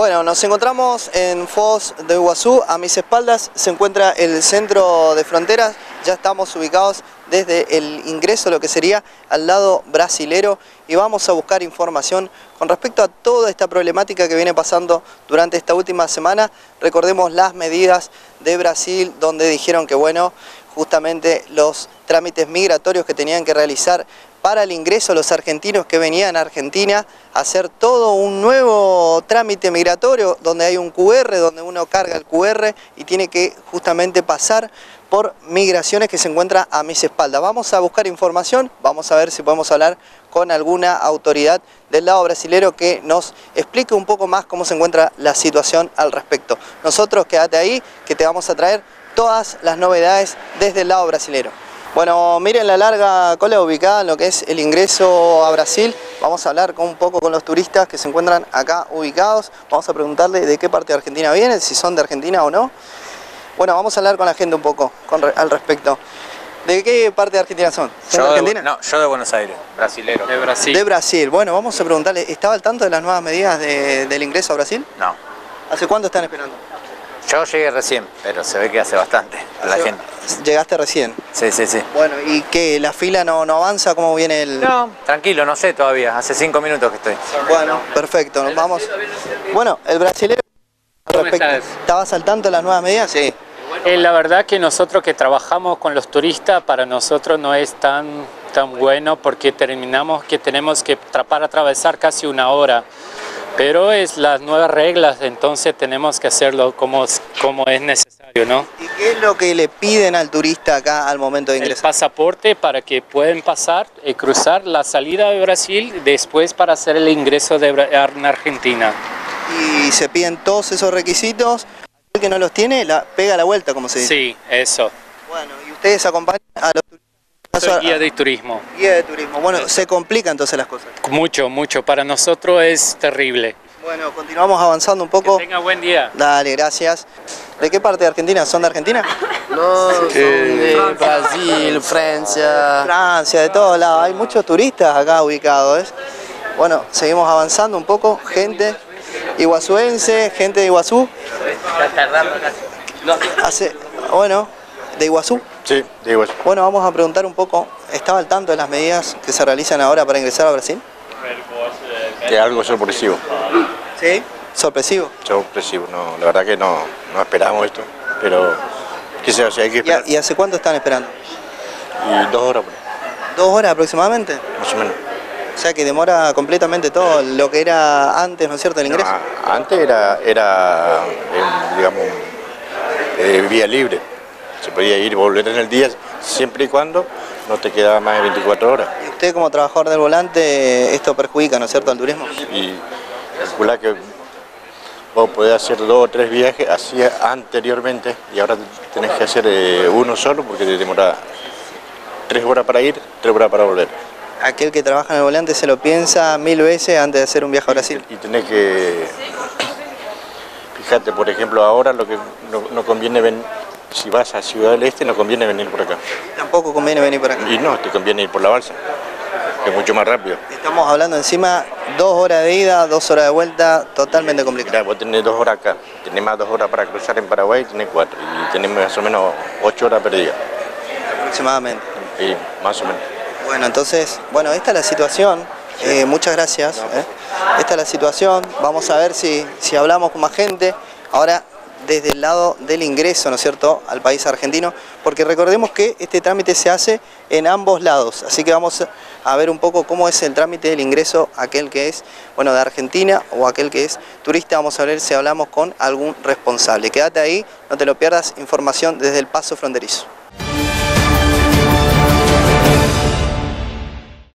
Bueno, nos encontramos en Foz de Iguazú, a mis espaldas se encuentra el centro de fronteras, ya estamos ubicados desde el ingreso, lo que sería al lado brasilero, y vamos a buscar información con respecto a toda esta problemática que viene pasando durante esta última semana. Recordemos las medidas de Brasil, donde dijeron que, bueno, justamente los trámites migratorios que tenían que realizar para el ingreso los argentinos que venían a Argentina a hacer todo un nuevo trámite migratorio donde hay un QR, donde uno carga el QR y tiene que justamente pasar por migraciones que se encuentra a mis espaldas. Vamos a buscar información, vamos a ver si podemos hablar con alguna autoridad del lado brasilero que nos explique un poco más cómo se encuentra la situación al respecto. Nosotros quédate ahí que te vamos a traer todas las novedades desde el lado brasilero. Bueno, miren la larga cola ubicada en lo que es el ingreso a Brasil. Vamos a hablar un poco con los turistas que se encuentran acá ubicados. Vamos a preguntarle de qué parte de Argentina vienen, si son de Argentina o no. Bueno, vamos a hablar con la gente un poco al respecto. ¿De qué parte de Argentina son? ¿Son de Argentina? no, yo de Buenos Aires, brasilero. De Brasil. De Brasil. Bueno, vamos a preguntarle, ¿estaba al tanto de las nuevas medidas del ingreso a Brasil? No. ¿Hace cuánto están esperando? Yo llegué recién, pero se ve que hace bastante la gente. ¿Llegaste recién? Sí, sí, sí. Bueno, ¿y qué? ¿La fila no, no avanza? ¿Cómo viene el...? No, tranquilo, no sé todavía. Hace cinco minutos que estoy. Bueno, perfecto, nos vamos. Bueno, el brasileño... ¿Estabas al tanto de las nuevas medidas? Sí. Eh, la verdad que nosotros que trabajamos con los turistas, para nosotros no es tan, tan bueno porque terminamos que tenemos que para atravesar casi una hora pero es las nuevas reglas, entonces tenemos que hacerlo como, como es necesario, ¿no? ¿Y qué es lo que le piden al turista acá al momento de ingresar? El pasaporte para que puedan pasar y cruzar la salida de Brasil, después para hacer el ingreso de, en Argentina. ¿Y se piden todos esos requisitos? El que no los tiene, la, pega la vuelta, como se dice. Sí, eso. Bueno, ¿y ustedes acompañan a los Soy guía de turismo. Guía de turismo. Bueno, se complican entonces las cosas. Mucho, mucho. Para nosotros es terrible. Bueno, continuamos avanzando un poco. Que tenga buen día. Dale, gracias. ¿De qué parte de Argentina? ¿Son de Argentina? No, son de Brasil, Francia. Francia, de todos lados. Hay muchos turistas acá ubicados. ¿eh? Bueno, seguimos avanzando un poco. Gente iguazuense, gente de Iguazú. Hace, bueno, ¿de Iguazú? Sí, de Iguazú. Bueno, vamos a preguntar un poco, ¿estaba al tanto de las medidas que se realizan ahora para ingresar a Brasil? Es algo sorpresivo. ¿Sí? ¿Sorpresivo? Sorpresivo, no, la verdad que no, no esperamos esto, pero qué sé, hay que esperar. ¿Y, hace cuánto están esperando? Y dos horas. ¿Dos horas aproximadamente? Más o menos. O sea que demora completamente todo lo que era antes, ¿no es cierto, el ingreso? antes era, era digamos, eh, vía libre. Se podía ir y volver en el día siempre y cuando no te quedaba más de 24 horas. ¿Y usted como trabajador del volante, esto perjudica, ¿no es cierto?, al turismo? Y calcula que vos podés hacer dos o tres viajes, hacía anteriormente, y ahora tenés que hacer eh, uno solo porque te demora tres horas para ir, tres horas para volver. Aquel que trabaja en el volante se lo piensa mil veces antes de hacer un viaje a Brasil. Y tenés que... Fíjate, por ejemplo, ahora lo que no, no conviene venir si vas a Ciudad del Este no conviene venir por acá. Tampoco conviene venir por acá. Y no, te conviene ir por la balsa, que es mucho más rápido. Estamos hablando encima dos horas de ida, dos horas de vuelta, totalmente complicado. Mirá, vos tenés dos horas acá, tenés más dos horas para cruzar en Paraguay, tenés cuatro, y tenés más o menos ocho horas perdidas. Aproximadamente. Sí, más o menos. Bueno, entonces, bueno, esta es la situación. Eh, muchas gracias. Eh. Esta es la situación. Vamos a ver si, si hablamos con más gente. Ahora desde el lado del ingreso, ¿no es cierto?, al país argentino, porque recordemos que este trámite se hace en ambos lados, así que vamos a ver un poco cómo es el trámite del ingreso, aquel que es, bueno, de Argentina o aquel que es turista, vamos a ver si hablamos con algún responsable. Quédate ahí, no te lo pierdas, información desde el paso fronterizo.